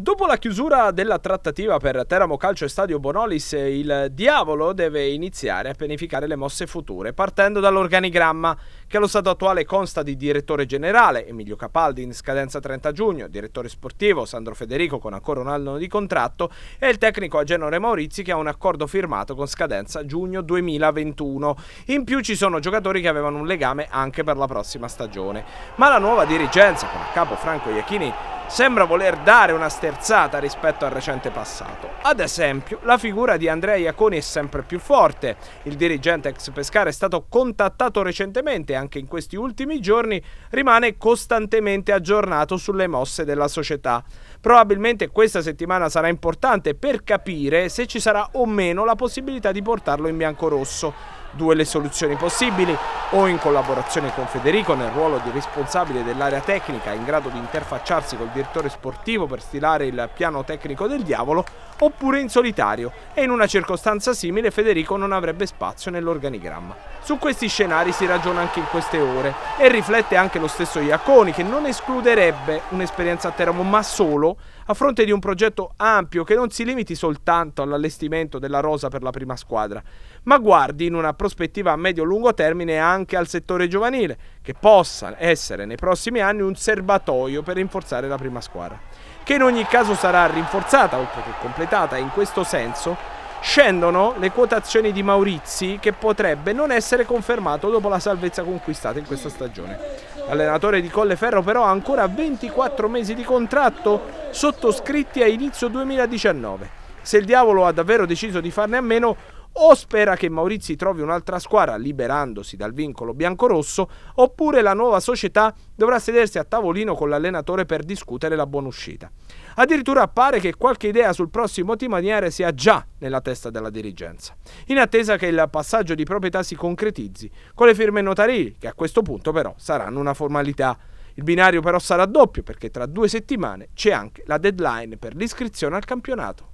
Dopo la chiusura della trattativa per Teramo Calcio e Stadio Bonolis, il diavolo deve iniziare a pianificare le mosse future, partendo dall'organigramma, che allo stato attuale consta di direttore generale Emilio Capaldi in scadenza 30 giugno, direttore sportivo Sandro Federico con ancora un anno di contratto e il tecnico Agenore Maurizi che ha un accordo firmato con scadenza giugno 2021. In più ci sono giocatori che avevano un legame anche per la prossima stagione. Ma la nuova dirigenza, con a capo Franco Iachini, sembra voler dare una sterzata rispetto al recente passato. Ad esempio, la figura di Andrea Iaconi è sempre più forte. Il dirigente ex Pescara è stato contattato recentemente e anche in questi ultimi giorni rimane costantemente aggiornato sulle mosse della società. Probabilmente questa settimana sarà importante per capire se ci sarà o meno la possibilità di portarlo in bianco-rosso. Due le soluzioni possibili, o in collaborazione con Federico nel ruolo di responsabile dell'area tecnica in grado di interfacciarsi col direttore sportivo per stilare il piano tecnico del diavolo, oppure in solitario e in una circostanza simile Federico non avrebbe spazio nell'organigramma. Su questi scenari si ragiona anche in queste ore e riflette anche lo stesso Iaconi che non escluderebbe un'esperienza a Teramo ma solo a fronte di un progetto ampio che non si limiti soltanto all'allestimento della rosa per la prima squadra, ma guardi in una prospettiva a medio-lungo termine anche al settore giovanile, che possa essere nei prossimi anni un serbatoio per rinforzare la prima squadra, che in ogni caso sarà rinforzata oltre che completata in questo senso scendono le quotazioni di Maurizi che potrebbe non essere confermato dopo la salvezza conquistata in questa stagione. L'allenatore di Colleferro però ha ancora 24 mesi di contratto sottoscritti a inizio 2019. Se il diavolo ha davvero deciso di farne a meno, o spera che Maurizi trovi un'altra squadra liberandosi dal vincolo biancorosso, oppure la nuova società dovrà sedersi a tavolino con l'allenatore per discutere la buona uscita. Addirittura appare che qualche idea sul prossimo timoniere sia già nella testa della dirigenza, in attesa che il passaggio di proprietà si concretizzi, con le firme notarili, che a questo punto però saranno una formalità. Il binario però sarà doppio perché tra due settimane c'è anche la deadline per l'iscrizione al campionato.